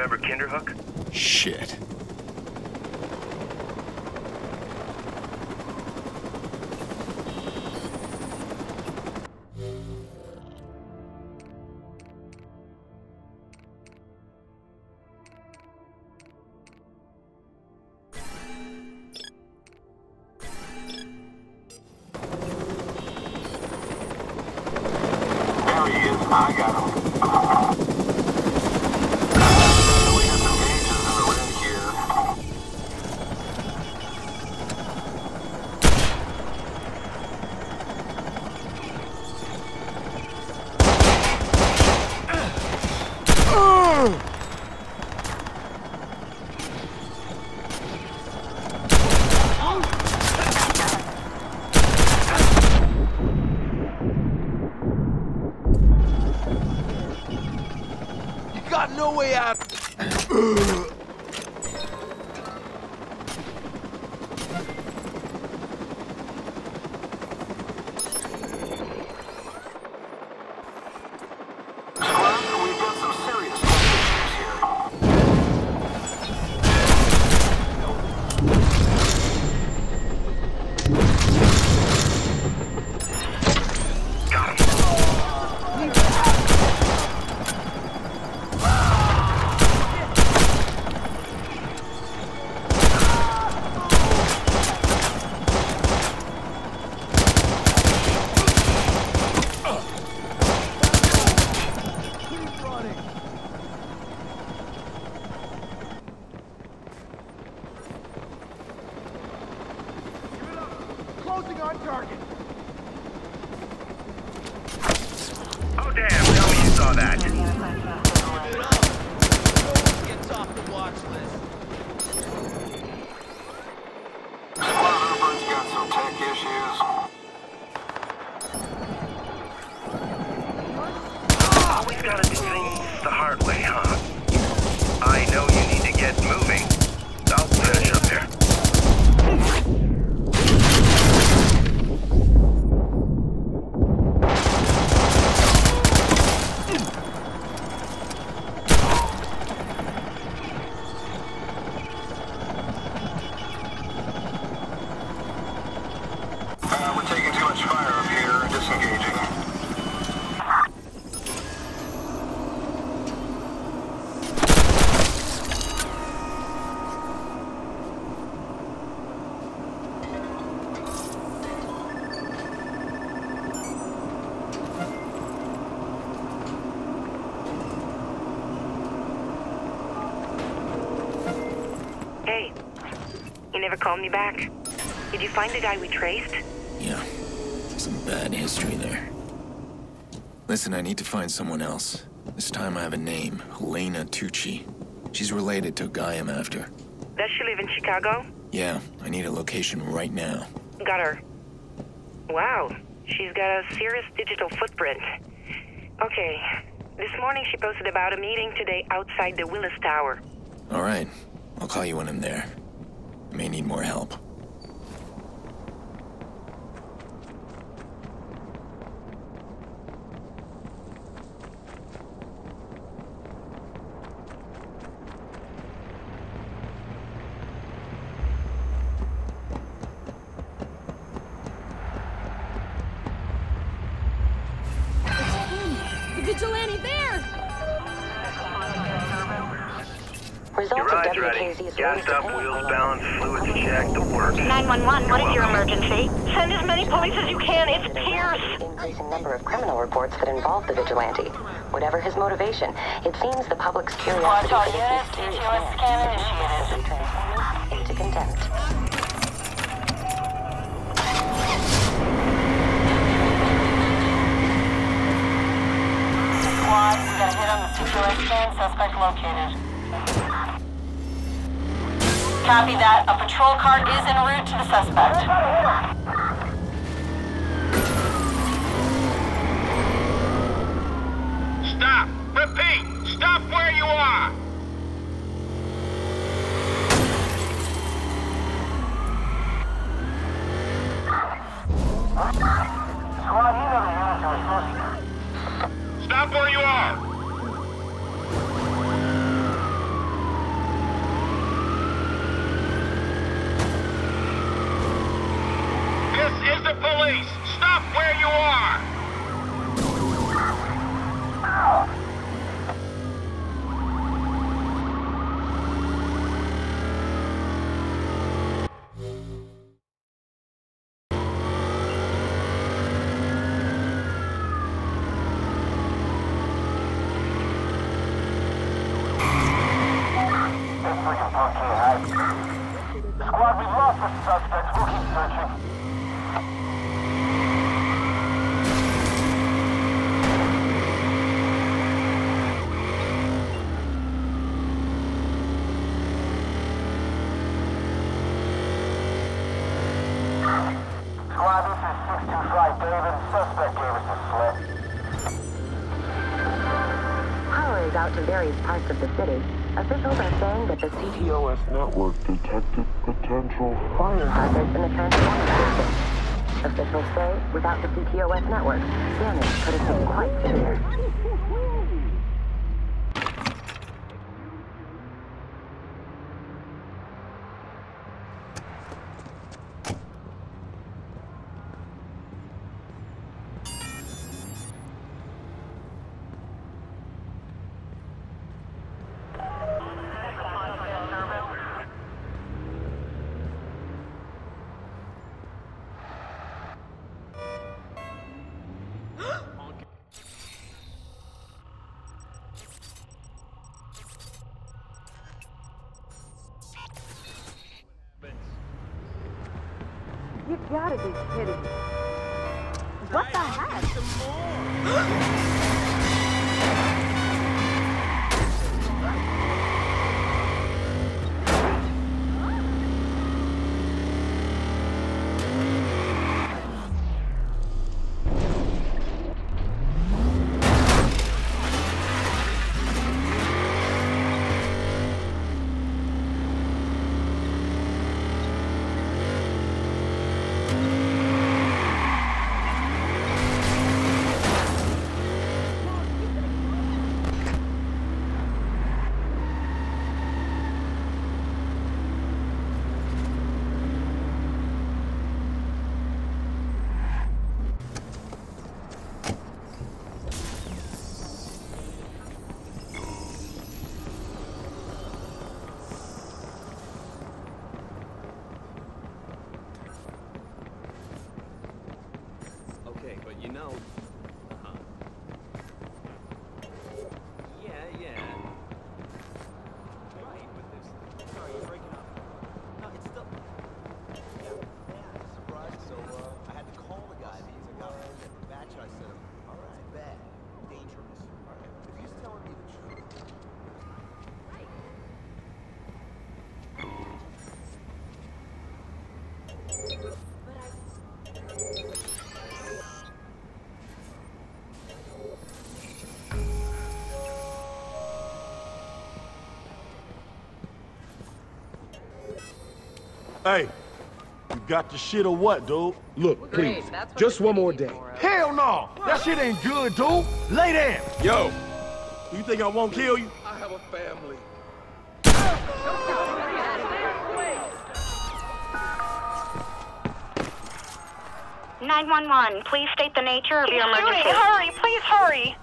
Remember Kinderhook? Shit. Way out. On target. Oh damn, tell me you saw that. Gets off the watch list. Herbert's got some tech issues. Always gotta do things the hard way, huh? I know you need to get moving. I'll finish up here. Uh, we're taking too much fire up here. Disengaging. Hey, you never called me back. Did you find the guy we traced? Yeah. Some bad history there. Listen, I need to find someone else. This time I have a name. Helena Tucci. She's related to a guy I'm after. Does she live in Chicago? Yeah, I need a location right now. Got her. Wow, she's got a serious digital footprint. Okay, this morning she posted about a meeting today outside the Willis Tower. All right. I'll call you when I'm there. May need more help. Results Your of ride's ready. WKZ's Gassed up, wheels balanced, fluids checked, the works. 911, what is your emergency? Send as many police as you can, it's Pearce! increasing number of criminal reports that involve the vigilante. Whatever his motivation, it seems the public's curiosity Watch all units, mysterious CTOS scan is initiated. into contempt. Squad, we got a hit on the CQS scan, suspect located. Copy that. A patrol car is en route to the suspect. Police! Out to various parts of the city. Officials are saying that the CTOS network detected potential fire hazards in the transformer system. Officials say without the CTOS network, damage could have been quite severe. You gotta be kidding me. What the heck? Hey, you got the shit or what, dude? Look, please, just one more day. Hell no! That shit ain't good, dude. Lay down. Yo, You think I won't kill you? I have a family. Nine one one. Please state the nature of your Shooting! emergency. Hurry! Please hurry!